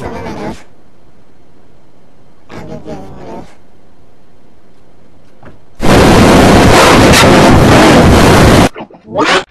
someone I love. I'm the villain I love. What?